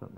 So